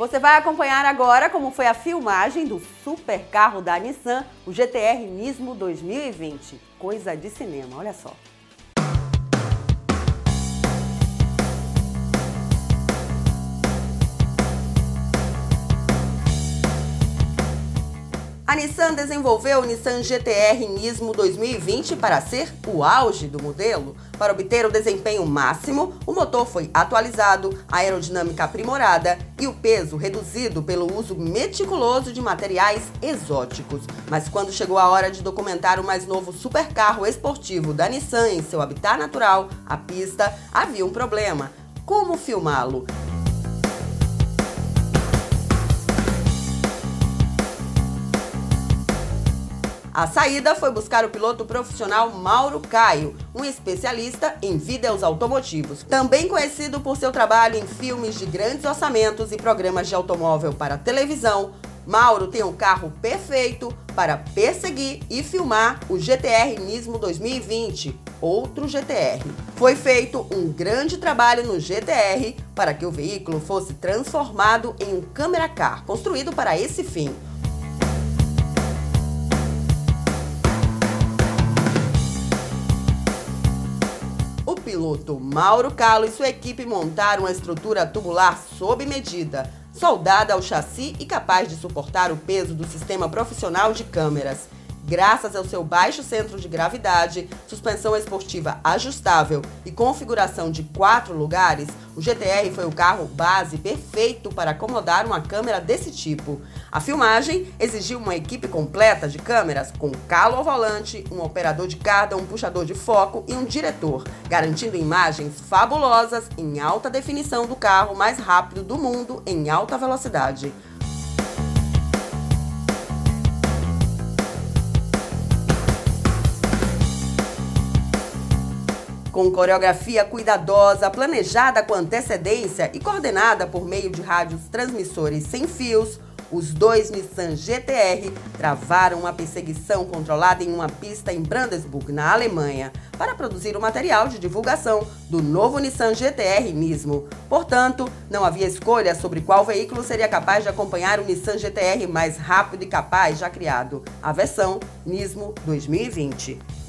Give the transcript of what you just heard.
Você vai acompanhar agora como foi a filmagem do super carro da Nissan, o GTR Nismo 2020. Coisa de cinema, olha só. A Nissan desenvolveu o Nissan GTR Nismo 2020 para ser o auge do modelo. Para obter o desempenho máximo, o motor foi atualizado, a aerodinâmica aprimorada e o peso reduzido pelo uso meticuloso de materiais exóticos. Mas quando chegou a hora de documentar o mais novo supercarro esportivo da Nissan em seu habitat natural, a pista, havia um problema. Como filmá-lo? A saída foi buscar o piloto profissional Mauro Caio, um especialista em vídeos automotivos. Também conhecido por seu trabalho em filmes de grandes orçamentos e programas de automóvel para televisão, Mauro tem um carro perfeito para perseguir e filmar o GTR Nismo 2020, outro GTR. Foi feito um grande trabalho no GTR para que o veículo fosse transformado em um câmera car, construído para esse fim. Piloto Mauro Calo e sua equipe montaram uma estrutura tubular sob medida, soldada ao chassi e capaz de suportar o peso do sistema profissional de câmeras. Graças ao seu baixo centro de gravidade, suspensão esportiva ajustável e configuração de quatro lugares, o GTR foi o carro base perfeito para acomodar uma câmera desse tipo. A filmagem exigiu uma equipe completa de câmeras, com calo ao volante, um operador de carga, um puxador de foco e um diretor, garantindo imagens fabulosas em alta definição do carro mais rápido do mundo em alta velocidade. Com coreografia cuidadosa, planejada com antecedência e coordenada por meio de rádios transmissores sem fios, os dois Nissan GTR travaram uma perseguição controlada em uma pista em Brandenburg, na Alemanha, para produzir o material de divulgação do novo Nissan GTR Nismo. Portanto, não havia escolha sobre qual veículo seria capaz de acompanhar o Nissan GTR mais rápido e capaz já criado, a versão Nismo 2020.